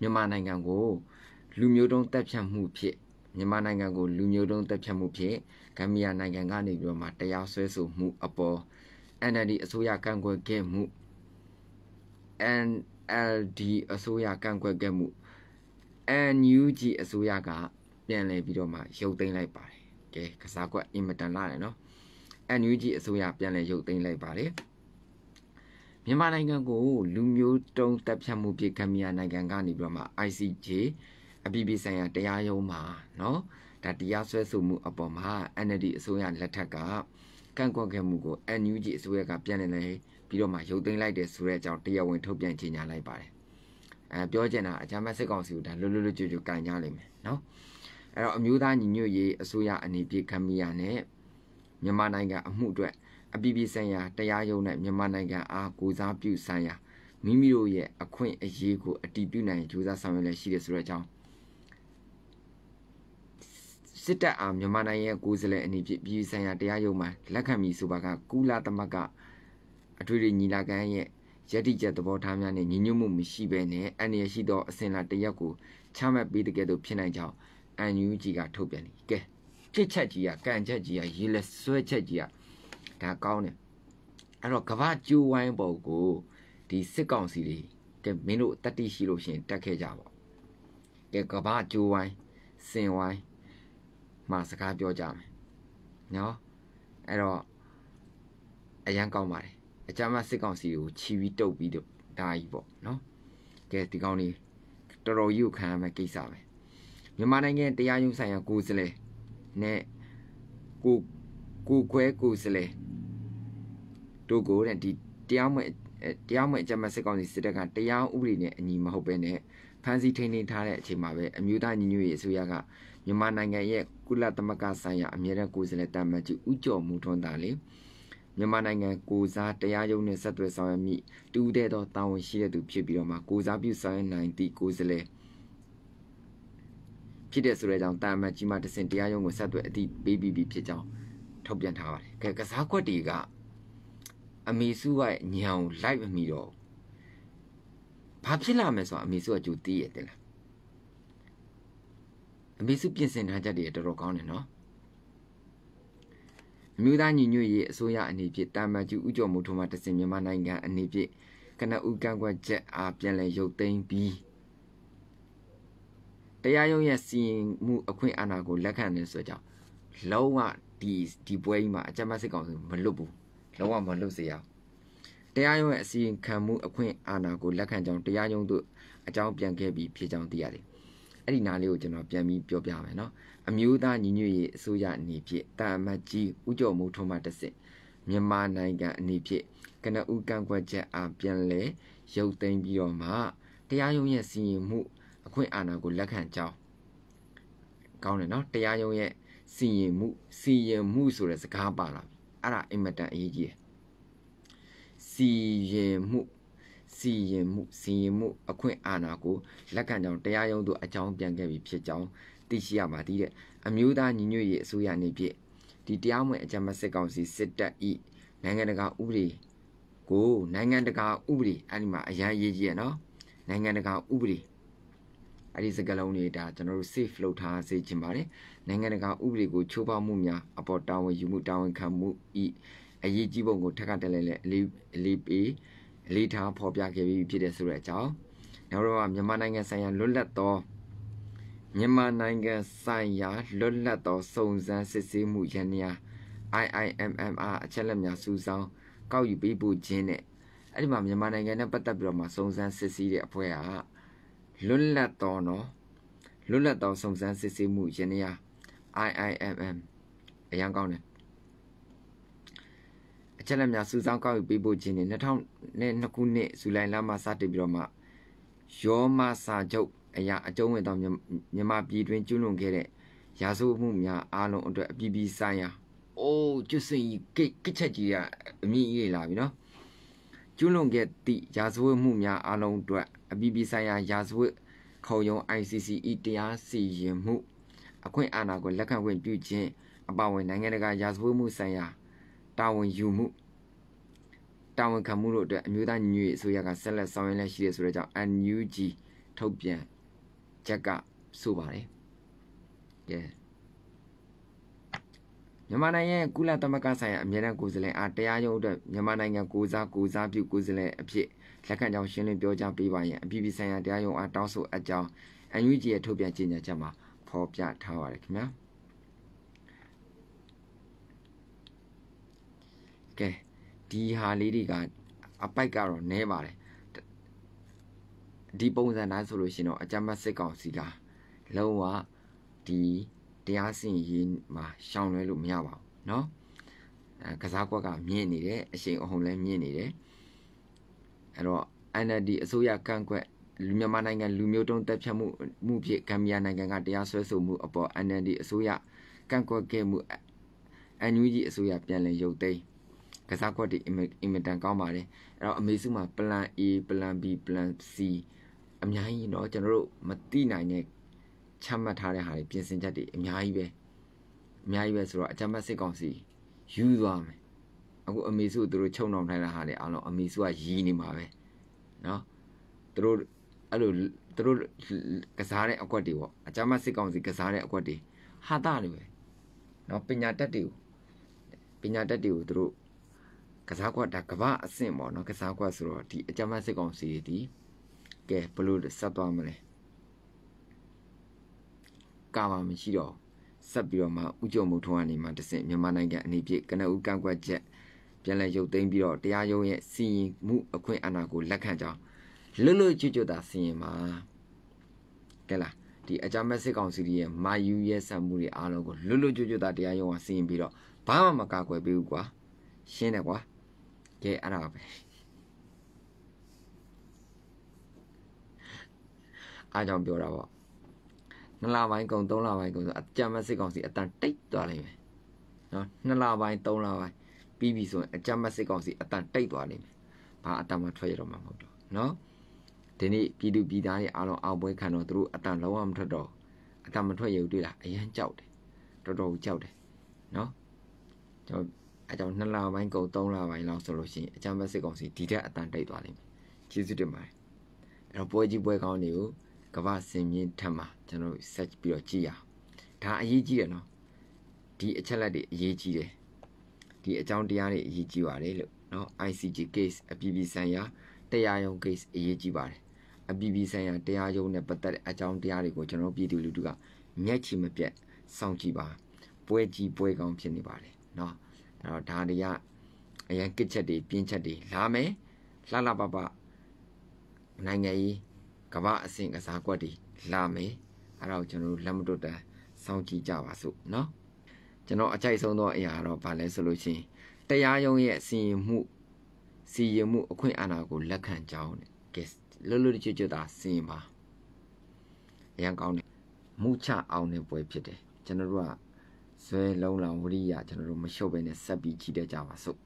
မြန်မာနိုင်ငံကိုလူမျိုးတုံးတပ်ဖြတ်မှုဖြစ်မြန်မာနိုင်ငံကိုလူမျိုးတုံးတပ်ဖြတ်မှုဖြစ်ဂမ်ဘီယာနိုင်ငံကနေပြီးတော့မှတရားစွဲဆိုမှုအပေါ် NLD အစိုးရကန့်ကွက်ခဲ့မှု NLD အစိုးရကန့်ကွက်ခဲ့မှု NUG အစိုးရကပြန်လည်ပြီးတော့မှရုပ်သိမ်းလိုက်ပါတယ်။ကဲကစားကွက်အင်မတန်လာတယ်နော်။ NUG အစိုးရပြန်လည်ရုပ်သိမ်းလိုက်ပါတယ်။ မြန်မာနိုင်ငံကိုလူမျိုးတုံးတပ်ဖြတ်မှုဖြစ်ခမီးယာနိုင်ငံကနေပြီးတော့မှ ICJ အပြည်ပြည်ဆိုင်ရာတရားရုံးမှာနော်ဒါတရားစွဲဆိုမှုအပေါ်မှာ NLD အစိုးရလက်ထက်ကကန့်ကွက်ခဲ့မှုကို NUG အစိုးရကပြန်လည်ပြီးတော့မှရုပ်သိမ်းလိုက်တယ်ဆိုတဲ့အကြောင်းတရားဝင်ထုတ်ပြန်ကြေညာလိုက်ပါတယ်။အဲပြောချင်တာအကြမ်းဖက်စစ်ကောင်စီကိုဒါလွတ်လွတ်လွတ်ကျွတ်ကျွတ်ကင်ကြလိမ့်မယ်နော်။အဲ့တော့အမျိုးသားညီညွတ်ရေးအစိုးရအနေဖြင့်ခမီးယာနဲ့မြန်မာနိုင်ငံအမှုအတွက် အပြည်ပြည်ဆိုင်ရာတရားရုံးနဲ့မြန်မာနိုင်ငံအားကိုစားပြုဆိုင်ရာမိမိတို့ရဲ့အခွင့်အရေးကိုအတည်ပြုနိုင်ကြိုးစားဆောင်ရွက်လက်ရှိတယ်ဆိုတဲ့အကြောင်းစစ်တပ်အားမြန်မာနိုင်ငံရဲ့ကိုယ်စားလှယ်အနေဖြင့်ပြည်ဆိုင်ရာတရားရုံးမှာလက်ခံမိဆိုပါကကုလသမဂ္ဂအထွေထွေညီလာခံရဲ့ယက်တိကျသဘောထားများနဲ့ညီညွတ်မှုမရှိဘဲနဲ့အန္တရာယ်ရှိသောအစဉ်လာတရက်ကိုချမှတ်ပေးတဲ့ကဲ့သို့ဖြစ်နိုင်ကြောင်း NUG ကထုတ်ပြန်တယ်ကဲပြစ်ချက်ကြီးကကန့်ချက်ကြီးကရေလက်ဆွဲချက်ကြီးက ဒါကောင်းတယ်အဲ့တော့ကဘာကျိုးဝိုင်းပေါ်ကိုဒီစစ်ကောင်စီတွေကဲမင်းတို့တတိရှိလို့ရှင်တက်ခဲ့ကြပါကဲကဘာကျိုးဝိုင်းစင်ဝိုင်းမှာစကားပြောကြမယ်နော်အဲ့တော့အရန်ကောင်းပါတယ်အကြမ်းမစစ်ကောင်စီကိုခြီးပြီးတုတ်ပြီးတော့ဒါကြီးပေါ့နော်ကဲဒီကောင်းလေးတော်တော်ကြီးကိုခံရမယ့်ကိစ္စပဲမြန်မာနိုင်ငံတရားရုံးဆိုင်ရာကိုယ်စားလှယ်နဲ့ကိုကိုခွဲကိုယ်စားလှယ် တို့ကိုတဲ့ဒီတရားမွေတရားမွေအကြမ်းမစစ်ကောင်စီစစ်တပ်ကတရားဥပဒေနဲ့အညီမဟုတ်ဘဲနဲ့ဖမ်းဆီးထိန်းသိမ်းထားတဲ့အချိန်မှာပဲအမျိုးသားညီညွတ်ရေးအစိုးရကမြန်မာနိုင်ငံရဲ့ကုလသမဂ္ဂဆိုင်ရာအမြဲတမ်းကိုယ်စားလှယ်တာမတ်ကြီးဦးကျော်မူထွန်းတာလေမြန်မာနိုင်ငံကိုစားတရားရုံးနဲ့ဆက်သွယ်ဆောင်ရွက်မိတူးတဲ့သောတာဝန်ရှိတဲ့သူဖြစ်ပြီးတော့မှကိုစားပြုဆောင်ရွက်နိုင်သည့်ကိုယ်စားလှယ်ဖြစ်တဲ့ဆိုတဲ့အကြောင်းတာမတ်ကြီးမှတစင်တရားရုံးကိုဆက်သွယ်အသည့်ပေးပြီးပြီဖြစ်ကြောင်းထုတ်ပြန်ထားပါတယ်။ကဲကစားခွက်တွေက အမေစုရဲ့ညံကိုလိုက်မမီတော့ဘာဖြစ်လာမယ်ဆိုတော့အမေစုကကြိုသိရတယ်လားအမေစုပြင်ဆင်ထားချက်တွေတော်တော်ကောင်းတယ်နော်အမျိုးသားညီညွတ်ရေးအစိုးရအနေဖြင့်တာမန်ကျူဥကြော်မှုထုံးမှတစင်မြန်မာနိုင်ငံအနေဖြင့်ကနဦးကန့်ကွက်ချက်အားပြန်လည်ရုပ်သိမ်းပြီးတရားရုံးရဲ့စီရင်မှုအခွင့်အာဏာကိုလက်ခံတယ်ဆိုကြောင်းလုံးဝဒီဒီပွဲကြီးမှာအကြမ်းဖက်စစ်ကောင်စီမလွတ်ဘူး လုံးဝမလွတ်စေရတရားရုံးရဲ့အစီရင်ခံမှုအခွင့်အာဏာကိုလက်ခံကြောင်းတရားရုံးသို့အကြောင်းပြန်ခဲ့ပြီးဖြစ်ကြောင်းသိရတယ်အဲ့ဒီနားလေးကိုကျွန်တော်ပြန်ပြီးပြောပြမယ်နော်အမျိုးသားညီညွတ်ရေးအစိုးရအနေဖြင့်တာမတ်ကြီးဦးကျော်မိုးထွန်းမှတဆင့်မြန်မာနိုင်ငံအနေဖြင့်ကနဦးကန့်ကွက်ချက်အားပြန်လဲရုပ်သိမ်းပြီးတော့မှတရားရုံးရဲ့စီရင်မှုအခွင့်အာဏာကိုလက်ခံကြောင်းကောင်းတယ်နော်တရားရုံးရဲ့စီရင်မှုစီရင်မှုဆိုတဲ့စကားပါလာပြီ အဲ့ဒါအင်မတန်အရေးကြီးတယ်စီရင်မှုစီရင်မှုစီရင်မှုအခွင့်အာဏာကိုလက်ခံကြောင်းတရားရုံးသို့အကြောင်းပြန်ခဲ့ပြီးဖြစ်ကြောင်းသိရှိရပါသည်တဲ့အမျိုးသားညီညွတ်ရေးအစိုးရအနေဖြင့်ဒီတရားမဝင်အကြမ်းဖက်စစ်ကောင်စီစစ်တပ်ဤနိုင်ငံတကာဥပဒေကိုနိုင်ငံတကာဥပဒေအဲ့ဒီမှာအရန်ရေးကြီးရနော်နိုင်ငံတကာဥပဒေ အဲ့ဒီစကားလုံးတွေဒါကျွန်တော်တို့ safe လုပ်ထားစေချင်ပါတယ်နိုင်ငံတကာဥပဒေကိုချိုးဖောက်မှုများအပေါ်တာဝန်ယူမှုတာဝန်ခံမှုဤအရေးကြီးပုံကိုထပ်ခါတက်လဲလဲအလေးအလေးပေးအလေးထားဖော်ပြခဲ့ပြီးဖြစ်တဲ့ဆိုတဲ့အကြောင်းနောက်တော့မြန်မာနိုင်ငံဆိုင်ရာလွတ်လပ်သောမြန်မာနိုင်ငံဆိုင်ရာလွတ်လပ်သောစုံစမ်းစစ်ဆေးမှုရန်ရာ IIMMR အချက်လက်များစူးစောင်းကောက်ယူပေးပို့ခြင်းနဲ့အဲ့ဒီမှာမြန်မာနိုင်ငံနဲ့ပတ်သက်ပြီးတော့မှစုံစမ်းစစ်ဆေးတဲ့အဖွဲ့က လွတ်လပ်သောနော်လွတ်လပ်သောစုံစမ်းစစ်ဆေးမှုရန်ရာ IIMM အရန်ကောင်းတယ်အချက်လက်များစူးစောင်းကောက်ယူပေးပို့ခြင်းနဲ့2002ခုနှစ်ဇူလိုင်လမှစတင်ပြီးတော့မှယောမစာချုပ်အရာအကျုံးဝင်သောမြန်မာပြည်တွင်ကျွလွန်ခဲ့တဲ့ရာဇဝတ်မှုများအားလုံးအတွက်အပြည်ပြည်ဆိုင်ရာအိုးကျွစင်ကိကိချက်ကြီးကအမြင့်ကြီးလာပြီနော်ကျွလွန်ခဲ့သည့်ရာဇဝတ်မှုများအားလုံးအတွက် အပြည်ပြည်ဆိုင်ရာရာဇဝတ်ခုံရုံး ICC ၏တရားစီရင်မှုအခွင့်အာဏာကိုလက်ခံခွင့်ပြုခြင်းအပါအဝင်နိုင်ငံတကာရာဇဝတ်မှုဆိုင်ရာတာဝန်ယူမှုတာဝန်ခံမှုတို့အတွက်အမျိုးသားညီညွတ်ရေးအစိုးရကဆက်လက်ဆောင်ရွက်လက်ရှိတယ်ဆိုတဲ့ကြောင့် NUG ထုတ်ပြန်ချက်ကဆိုပါတယ်ကဲမြန်မာနိုင်ငံကုလသမဂ္ဂဆိုင်ရာအမြဲတမ်းကိုယ်စားလှယ်အားတရားရုံးအတွက်မြန်မာနိုင်ငံကိုစားကိုစားပြုကိုယ်စားလှယ်အဖြစ် လက်ခံကြောင်းရှင်းလင်းပြောကြားပေးပါရန်အပြည်ပြည်ဆိုင်ရာတရားရုံးအားတောင်းဆိုအပ်ကြောင်း UNG ရဲ့ထုတ်ပြန်ကြေညာချက်မှာဖော်ပြထားပါတယ်ခင်ဗျာကဲဒီဟာလေးတွေကအပိုက်ကတော့နဲပါတယ်ဒီပုံစံတိုင်းဆိုလို့ရှိရင်တော့အကြမ်းဖက်စစ်ကောင်စီကလုံးဝဒီတရားစင်ရေးမှာရှောင်လွဲလို့မရပါဘူးเนาะအဲကစားကွက်ကမြင့်နေတယ်အရှိန်အဟုန်လည်းမြင့်နေတယ် အဲ့တော့ NLD အစိုးရကန့်ကွက်လူမြန်မာနိုင်ငံလူမျိုးတုံးတက်ဖြတ်မှုမှုဖြင့်ဂမ်ဘီယာနိုင်ငံကတရားစွဲဆိုမှုအပေါ် NLD အစိုးရကန့်ကွက်ခဲ့မှု NUG အစိုးရပြန်လည်ရုပ်သိမ်းကစားကွက်တွေအင်မတန်ကောင်းပါတယ်အဲ့တော့အမေစုမှာ plan A plan B plan C အများကြီးเนาะကျွန်တော်တို့မသိနိုင်တဲ့ချမှတ်ထားတဲ့ဟာတွေပြင်ဆင်ချက်တွေအများကြီးပဲအများကြီးပဲဆိုတော့အကြမ်းဖက်စစ်ကောင်စီယူသွားမယ် အခုအမေစုသူတို့ချုံနှောင်ထိုင်လာဟာလေအားလုံးအမေစုကရီးနေမှာပဲနော်သူတို့အဲ့လိုသူတို့ကစားတဲ့အကွက်တွေပေါ့အကြမ်းမစစ်ကောင်စီကစားတဲ့အကွက်တွေဟာတာတွေပဲနော်ပညာတတ်တွေကိုပညာတတ်တွေကိုသူတို့ကစားကွက်ဒါကဘာအဆင့်ပေါ့နော်ကစားကွက်ဆိုတော့ဒီအကြမ်းမစစ်ကောင်စီတွေဒီကဲဘလို့ဆက်သွားမလဲကာမမရှိတော့ဆက်ပြီးတော့မှဥကြုံမှုထုံးကနေမှတဆင့်မြန်မာနိုင်ငံအနေဖြင့်ကနအူးကန့်ကွက်ချက် ပြန်လည်ရုပ်သိမ်းပြီးတော့တရားရုံးရဲ့စီရင်မှုအခွင့်အာဏာကိုလက်ခံကြောင်းလွတ်လွတ်ကျွတ်ကျွတ်သာစီရင်မှာကဲလားဒီအကြမ်းမဲ့စစ်ကောင်စီရဲ့မာယူရဲ့ဆံမှုတွေအားလုံးကိုလွတ်လွတ်ကျွတ်ကျွတ်သာတရားရုံးကစီရင်ပြီးတော့ဘာမှမကာကွယ်ပေးဘူးကွာရှင်းတယ်ကွာကဲအဲ့ဒါပဲအားကြောင့်ပြောတာပေါ့2လပိုင်းကုန်3လပိုင်းကုန်ဆိုအကြမ်းမဲ့စစ်ကောင်စီအတန်တိတ်သွားလိမ့်မယ်နော်2လပိုင်း3လပိုင်း ပြီးပြီဆိုရင်အကြမ်းမဲ့စစ်ကောင်စီအတန်တိတ်သွားလိမ့်မယ်ဘာအတန်မှထွက်ရတော့မှာမဟုတ်တော့နော်ဒီနေ့ပြည်သူပြည်သားတွေအားလုံးအောက်ပွဲခံတော့သူတို့အတန်လုံးဝမထွက်တော့အတန်မထွက်ရဘူးတွေ့လားအရန်ကြောက်တယ်တော်တော်ကြောက်တယ်နော်ကျွန်တော်အကြောင်း2လပိုင်းကုန်3လပိုင်းလောက်ဆိုလို့ရှိရင်အကြမ်းမဲ့စစ်ကောင်စီဒီတဲ့အတန်တိတ်သွားလိမ့်မယ်ကျေးဇူးတင်ပါတယ်အဲ့တော့ပွဲကြီးပွဲကောင်းတွေကိုကမ္ဘာစင်မြင့်ထက်မှာကျွန်တော် search ပြီးတော့ကြည့်ရအောင်ဒါအရေးကြီးတယ်နော်ဒီအချက်လက်တွေအရေးကြီးတယ် ဒီအကြောင်းတရားတွေအရေးကြီးပါတယ်လို့နော် ICJ case အပြည်ပြည်ဆိုင်ရာတရားရုံး case အရေးကြီးပါတယ်အပြည်ပြည်ဆိုင်ရာတရားရုံးနဲ့ပတ်သက်တဲ့အကြောင်းတရားတွေကိုကျွန်တော်ပြည်သူလူထုကမျက်ခြေမပြတ်စောင့်ကြည့်ပါပွဲကြီးပွဲကောင်းဖြစ်နေပါတယ်เนาะအဲ့တော့ဒါတွေကအရင်ကစ်ချက်တွေပြင်းချက်တွေလာမယ်လှလှပပနိုင်ငံရေးကမ္ဘာအဆင့်ကစားကွက်တွေလာမယ်အဲ့ဒါကိုကျွန်တော်တို့လက်မတွတ်တန်းစောင့်ကြည့်ကြပါစို့เนาะ ကျွန်တော်အကြိုက်ဆုံးသောအရာတော့ဗာလဲဆိုလို့ရှိရင်တရားရုံးရဲ့စီရင်မှုစီရင်မှုအခွင့်အာဏာကိုလက်ခံကြောင်းတဲ့ကဲလွတ်လွတ်ကျွတ်ကျွတ်သာစီရင်ပါအရန်ကောင်းတယ်မှုချအောင်တဲ့ပွဲဖြစ်တယ်ကျွန်တော်တို့ကဇွဲလုံးလောင်ဝရိယကျွန်တော်တို့မရှုပ်ဘဲနဲ့ဆက်ပြီးကြည့်တတ်ကြပါစို့